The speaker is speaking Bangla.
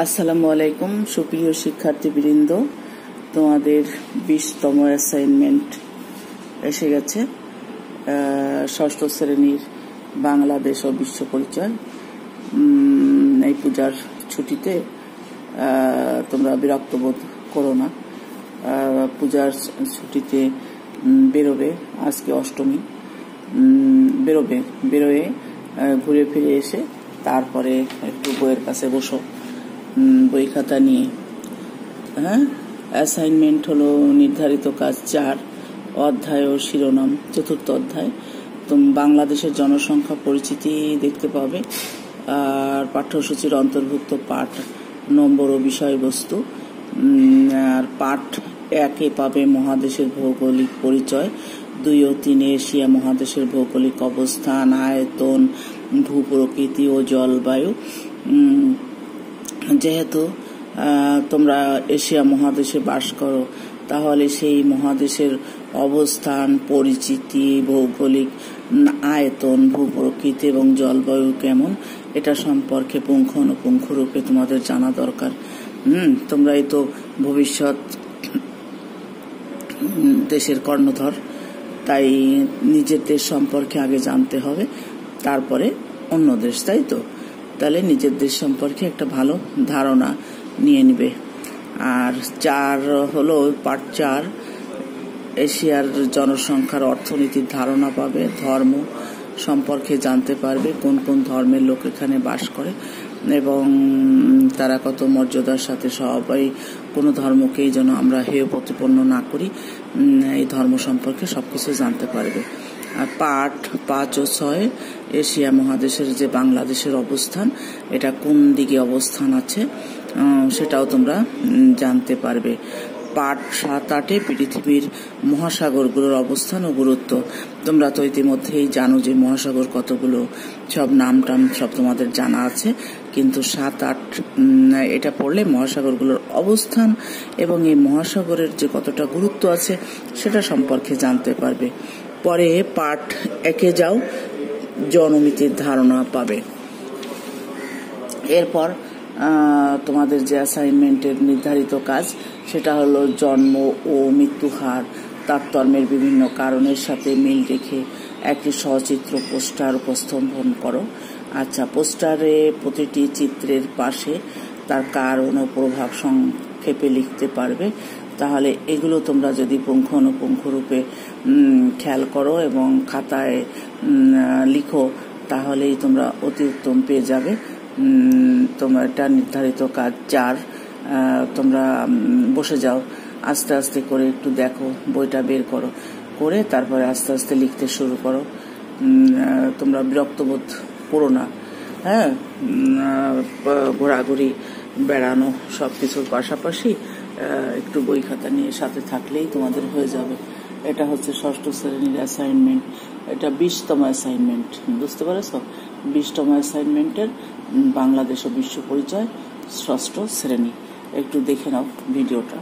আসসালামু আলাইকুম, সুপ্রিয় শিক্ষার্থীবৃন্দ। তোমাদের বিশতম অ্যাসাইনমেন্ট এসে গেছে। ষষ্ঠ শ্রেণির বাংলাদেশ ও বিশ্ব পরিচয়। এই পূজার ছুটিতে তোমরা বিরক্ত বোধ করো না। পূজার ছুটিতে বেরোবে আজকে অষ্টমী। বেরোবে, বেরোয়ে ঘুরে ফিরে এসে তারপরে একটু বইয়ের কাছে বসো। বই খাতা নিয়ে। হ্যাঁ? অ্যাসাইনমেন্ট হলো নির্ধারিত কাজ চার, অধ্যায় ও শিরোনাম, চতুর্থ অধ্যায়। তুমি বাংলাদেশের জনসংখ্যা পরিচিতি দেখতে পাবে। আর পাঠ্যসূচির অন্তর্ভুক্ত পাঠ নম্বর ও বিষয়বস্তু। আর পাঠ একে পাবে মহাদেশের ভৌগোলিক পরিচয়। দুই ও তিনে এশিয়া মহাদেশের ভৌগোলিক অবস্থান, আয়তন, ভূপ্রকৃতি ও জলবায়ু। যেহেতু তোমরা এশিয়া মহাদেশে বাস করো, তাহলে সেই মহাদেশের অবস্থান, পরিচিতি, ভৌগোলিক আয়তন, ভূপ্রকৃতি এবং জলবায়ু কেমন, এটা সম্পর্কে পুঙ্খানুপুঙ্খ রূপে তোমাদের জানা দরকার। হুম, তোমরাই তো ভবিষ্যৎ দেশের কর্ণধর, তাই নিজের দেশ সম্পর্কে আগে জানতে হবে, তারপরে অন্য দেশ, তাই তো? তাহলে নিজের দেশ সম্পর্কে একটা ভালো ধারণা নিয়ে নিবে। আর চার হলো পার্ট চার, এশিয়ার জনসংখ্যার অর্থনীতির ধারণা পাবে, ধর্ম সম্পর্কে জানতে পারবে, কোন কোন ধর্মের লোক এখানে বাস করে। এবং তারা কত মর্যাদার সাথে সবাই কোনো ধর্মকেই যেন আমরা হেয় প্রতিপন্ন না করি এই ধর্ম সম্পর্কে সব কিছু জানতে পারবে। আর পাট পাঁচ ও ছয়, এশিয়া মহাদেশের যে বাংলাদেশের অবস্থান, এটা কোন দিকে অবস্থান আছে সেটাও তোমরা জানতে পারবে। পাঠ সাত আটে পৃথিবীর মহাসাগরগুলোর অবস্থান ও গুরুত্ব। তোমরা তো ইতিমধ্যেই জানো যে মহাসাগর কতগুলো, সব নাম টাম সব তোমাদের জানা আছে। কিন্তু সাত আট এটা পড়লে মহাসাগরগুলোর অবস্থান এবং এই মহাসাগরের যে কতটা গুরুত্ব আছে, সেটা সম্পর্কে জানতে পারবে। পরে পাঠ একে যাও জনমিতির ধারণা পাবে। এরপর তোমাদের যে অ্যাসাইনমেন্টের নির্ধারিত কাজ, সেটা হলো জন্ম ও মৃত্যু হার, তারতম্যের বিভিন্ন কারণের সাথে মিল রেখে একটি সচিত্র পোস্টার উপস্থাপন করো। আচ্ছা পোস্টারে প্রতিটি চিত্রের পাশে তার কারণ ও প্রভাব সংক্ষেপে লিখতে পারবে। তাহলে এগুলো তোমরা যদি পুঙ্খানুপুঙ্খ রূপে খেয়াল করো এবং খাতায় লিখো, তাহলেই তোমরা অতি উত্তম পেয়ে যাবে। তোমার এটা নির্ধারিত কাজ চার তোমরা বসে যাও। আস্তে আস্তে করে একটু দেখো, বইটা বের করো। করে তারপরে আস্তে আস্তে লিখতে শুরু করো। তোমরা বিরক্ত বোধ করো না। হ্যাঁ? ঘোরাঘুরি, বেড়ানো সব কিছুর পাশাপাশি একটু বই খাতা নিয়ে সাথে থাকলেই তোমাদের হয়ে যাবে। এটা হচ্ছে ষষ্ঠ শ্রেণির অ্যাসাইনমেন্ট এটা বিশতম অ্যাসাইনমেন্ট বুঝতে পারছ? বিশতম অ্যাসাইনমেন্টের বাংলাদেশ ও বিশ্ব পরিচয় ষষ্ঠ শ্রেণি। একটু দেখে নাও ভিডিওটা।